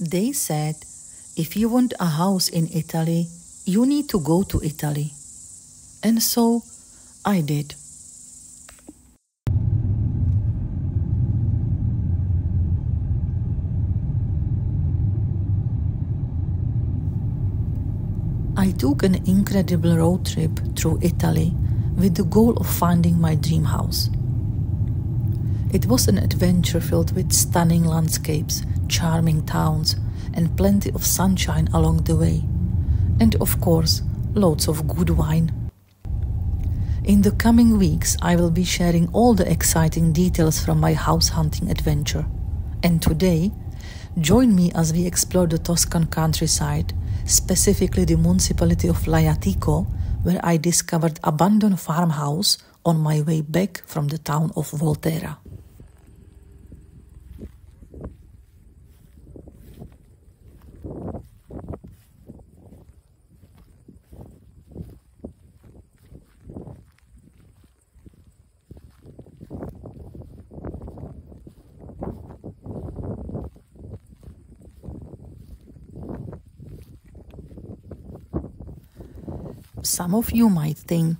They said, if you want a house in Italy, you need to go to Italy. And so I did. I took an incredible road trip through Italy with the goal of finding my dream house. It was an adventure filled with stunning landscapes, charming towns, and plenty of sunshine along the way. And of course, loads of good wine. In the coming weeks, I will be sharing all the exciting details from my house hunting adventure. And today, join me as we explore the Tuscan countryside specifically the municipality of Lajatico, where I discovered abandoned farmhouse on my way back from the town of Volterra. Some of you might think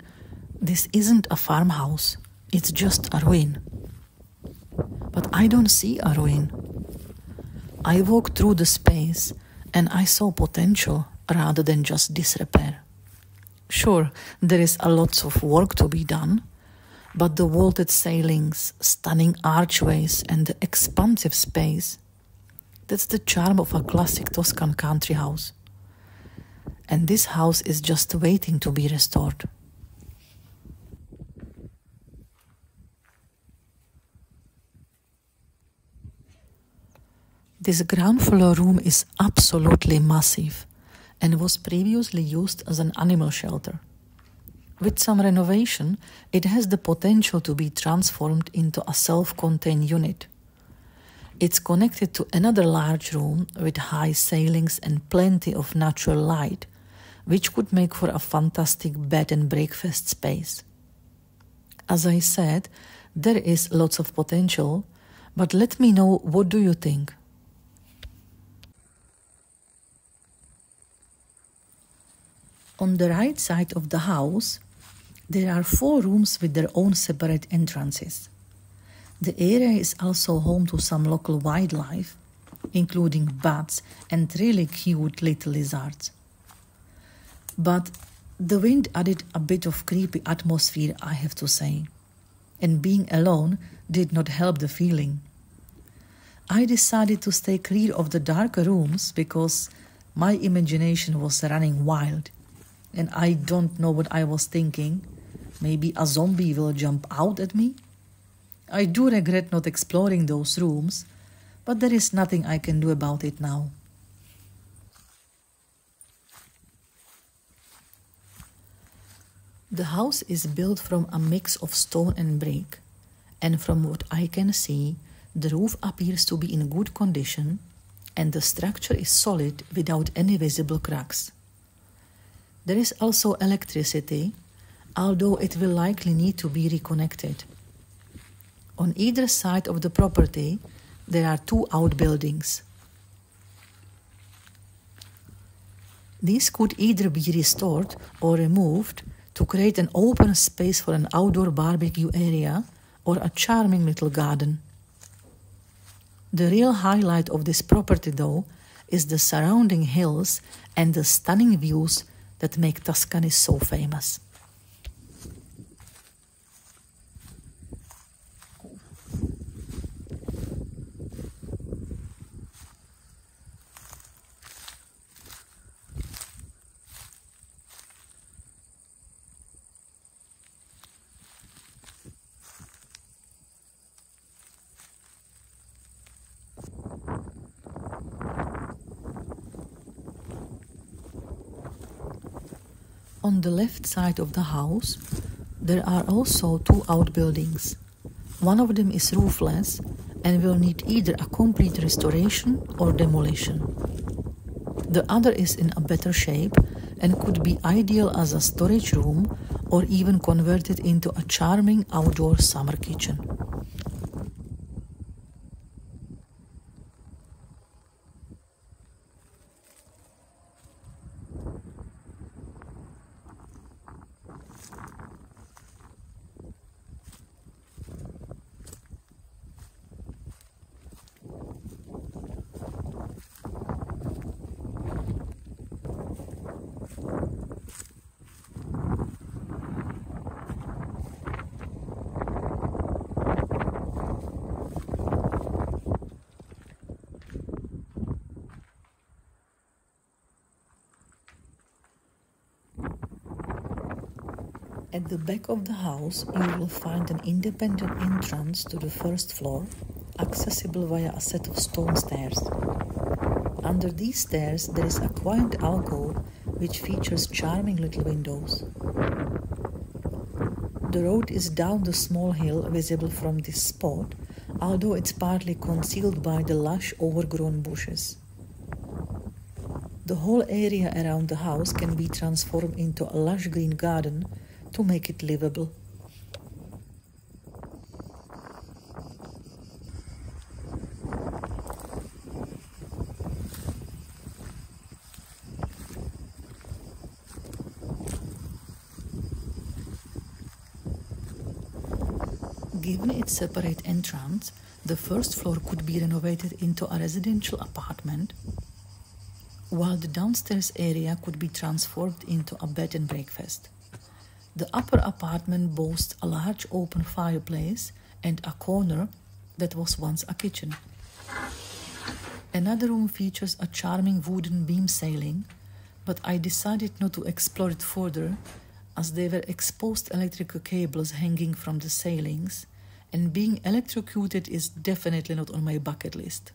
this isn't a farmhouse, it's just a ruin. But I don't see a ruin. I walked through the space and I saw potential rather than just disrepair. Sure, there is a lot of work to be done, but the vaulted ceilings, stunning archways, and the expansive space that's the charm of a classic Tuscan country house and this house is just waiting to be restored. This ground floor room is absolutely massive and was previously used as an animal shelter. With some renovation, it has the potential to be transformed into a self contained unit. It's connected to another large room with high ceilings and plenty of natural light, which could make for a fantastic bed and breakfast space. As I said, there is lots of potential, but let me know what do you think? On the right side of the house, there are four rooms with their own separate entrances. The area is also home to some local wildlife, including bats and really cute little lizards. But the wind added a bit of creepy atmosphere, I have to say, and being alone did not help the feeling. I decided to stay clear of the darker rooms because my imagination was running wild, and I don't know what I was thinking. Maybe a zombie will jump out at me? I do regret not exploring those rooms, but there is nothing I can do about it now. The house is built from a mix of stone and brick, and from what I can see, the roof appears to be in good condition and the structure is solid without any visible cracks. There is also electricity, although it will likely need to be reconnected. On either side of the property, there are two outbuildings. These could either be restored or removed to create an open space for an outdoor barbecue area or a charming little garden. The real highlight of this property, though, is the surrounding hills and the stunning views that make Tuscany so famous. On the left side of the house, there are also two outbuildings. One of them is roofless and will need either a complete restoration or demolition. The other is in a better shape and could be ideal as a storage room or even converted into a charming outdoor summer kitchen. At the back of the house, you will find an independent entrance to the first floor, accessible via a set of stone stairs. Under these stairs, there is a quiet alcove which features charming little windows. The road is down the small hill visible from this spot, although it's partly concealed by the lush overgrown bushes. The whole area around the house can be transformed into a lush green garden to make it livable. Given its separate entrance, the first floor could be renovated into a residential apartment, while the downstairs area could be transformed into a bed and breakfast. The upper apartment boasts a large open fireplace and a corner that was once a kitchen. Another room features a charming wooden beam ceiling, but I decided not to explore it further as there were exposed electrical cables hanging from the ceilings and being electrocuted is definitely not on my bucket list.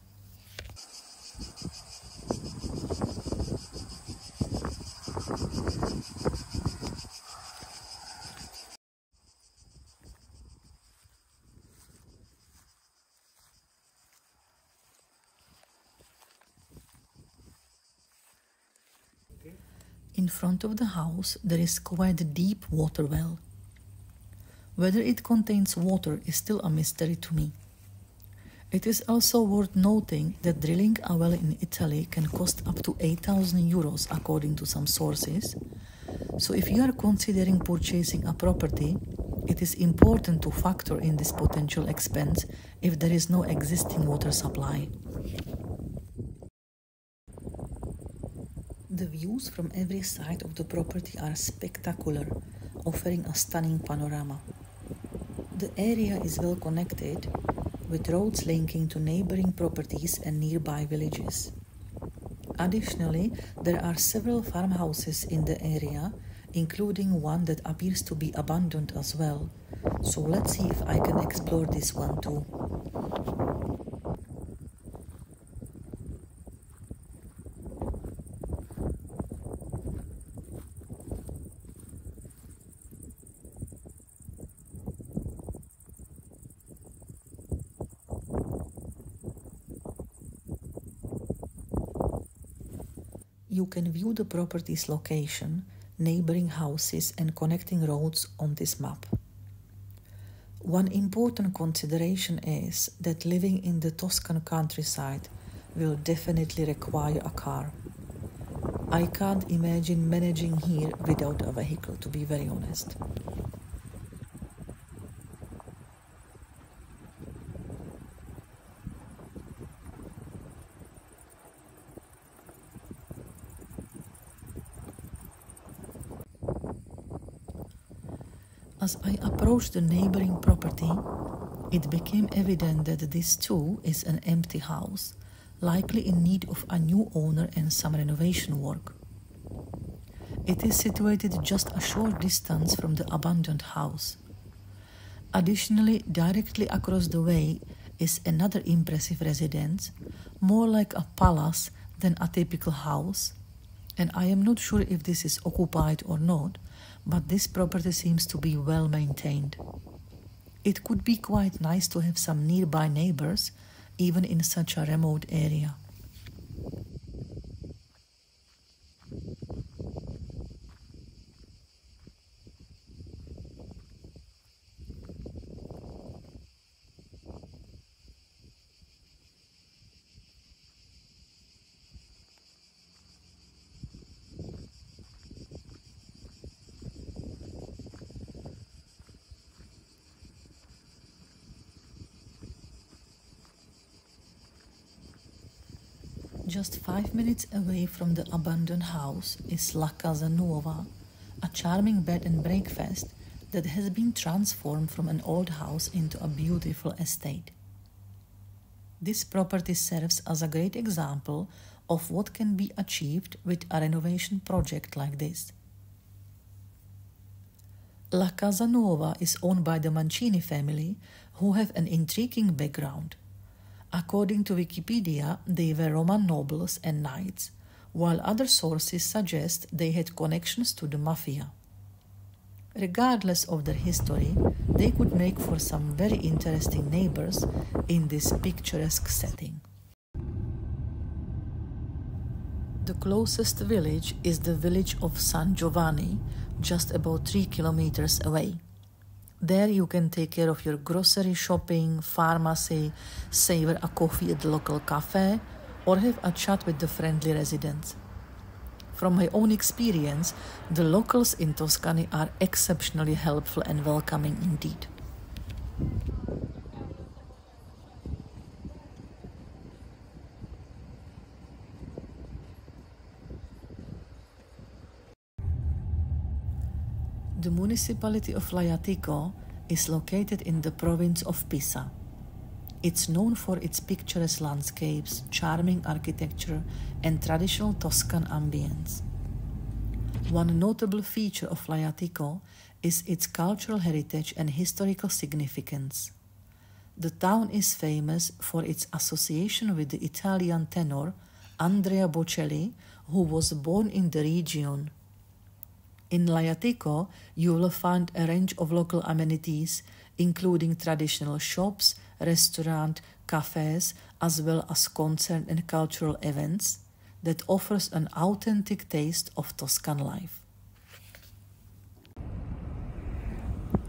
In front of the house, there is quite a deep water well. Whether it contains water is still a mystery to me. It is also worth noting that drilling a well in Italy can cost up to 8,000 euros according to some sources. So, if you are considering purchasing a property, it is important to factor in this potential expense if there is no existing water supply. The views from every side of the property are spectacular, offering a stunning panorama. The area is well connected with roads linking to neighboring properties and nearby villages. Additionally, there are several farmhouses in the area, including one that appears to be abandoned as well. So let's see if I can explore this one too. You can view the property's location, neighboring houses, and connecting roads on this map. One important consideration is that living in the Tuscan countryside will definitely require a car. I can't imagine managing here without a vehicle, to be very honest. As I approached the neighboring property, it became evident that this too is an empty house, likely in need of a new owner and some renovation work. It is situated just a short distance from the abandoned house. Additionally, directly across the way is another impressive residence, more like a palace than a typical house, and I am not sure if this is occupied or not, but this property seems to be well maintained. It could be quite nice to have some nearby neighbors, even in such a remote area. Just five minutes away from the abandoned house is La Casa Nuova, a charming bed and breakfast that has been transformed from an old house into a beautiful estate. This property serves as a great example of what can be achieved with a renovation project like this. La Casa Nuova is owned by the Mancini family, who have an intriguing background. According to Wikipedia, they were Roman nobles and knights, while other sources suggest they had connections to the mafia. Regardless of their history, they could make for some very interesting neighbors in this picturesque setting. The closest village is the village of San Giovanni, just about 3 kilometers away. There you can take care of your grocery shopping, pharmacy, savor a coffee at the local cafe, or have a chat with the friendly residents. From my own experience, the locals in Tuscany are exceptionally helpful and welcoming indeed. Municipality of Lajatico is located in the province of Pisa. It's known for its picturesque landscapes, charming architecture, and traditional Tuscan ambience. One notable feature of Lajatico is its cultural heritage and historical significance. The town is famous for its association with the Italian tenor Andrea Bocelli, who was born in the region. In Lajatico, you will find a range of local amenities, including traditional shops, restaurants, cafes, as well as concert and cultural events that offers an authentic taste of Tuscan life.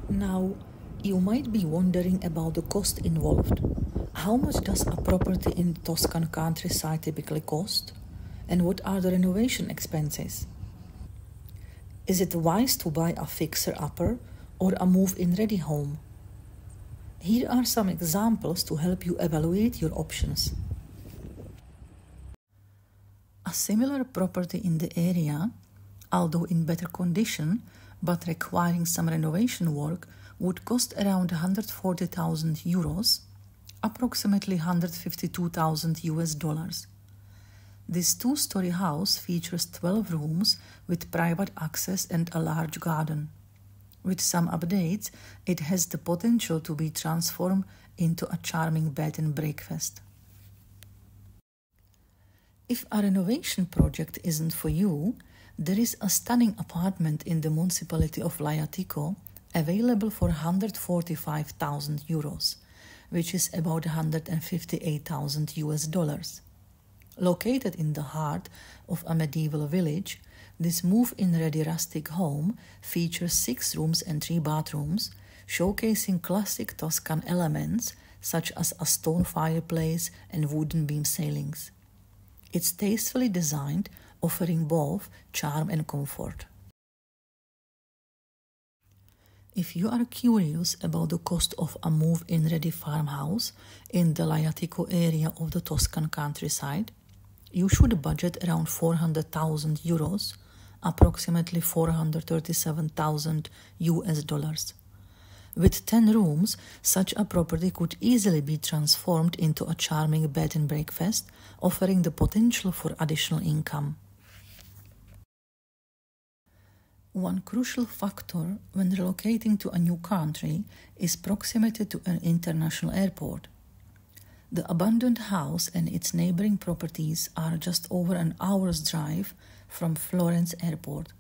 Now, you might be wondering about the cost involved. How much does a property in Tuscan countryside typically cost? And what are the renovation expenses? Is it wise to buy a fixer upper or a move in ready home? Here are some examples to help you evaluate your options. A similar property in the area, although in better condition but requiring some renovation work, would cost around 140,000 euros, approximately 152,000 US dollars. This two story house features 12 rooms with private access and a large garden. With some updates, it has the potential to be transformed into a charming bed and breakfast. If a renovation project isn't for you, there is a stunning apartment in the municipality of Lajatico available for 145,000 euros, which is about 158,000 US dollars. Located in the heart of a medieval village, this move in ready rustic home features six rooms and three bathrooms, showcasing classic Tuscan elements such as a stone fireplace and wooden beam ceilings. It's tastefully designed, offering both charm and comfort. If you are curious about the cost of a move in ready farmhouse in the Lajatico area of the Tuscan countryside, you should budget around 400,000 euros, approximately 437,000 US dollars. With 10 rooms, such a property could easily be transformed into a charming bed and breakfast, offering the potential for additional income. One crucial factor when relocating to a new country is proximity to an international airport. The abandoned house and its neighboring properties are just over an hour's drive from Florence Airport.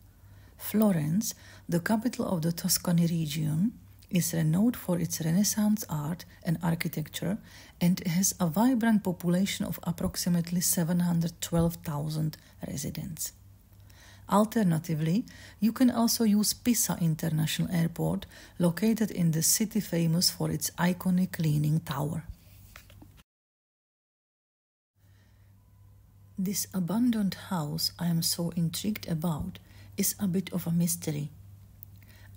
Florence, the capital of the Tuscany region, is renowned for its Renaissance art and architecture and has a vibrant population of approximately 712,000 residents. Alternatively, you can also use Pisa International Airport, located in the city famous for its iconic leaning tower. This abandoned house I am so intrigued about is a bit of a mystery.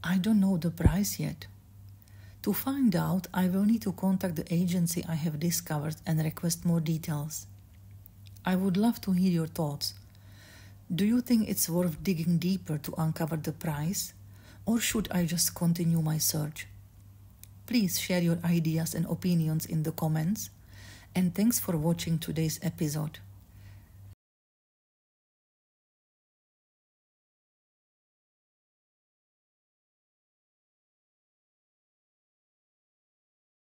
I don't know the price yet. To find out, I will need to contact the agency I have discovered and request more details. I would love to hear your thoughts. Do you think it's worth digging deeper to uncover the price, or should I just continue my search? Please share your ideas and opinions in the comments, and thanks for watching today's episode.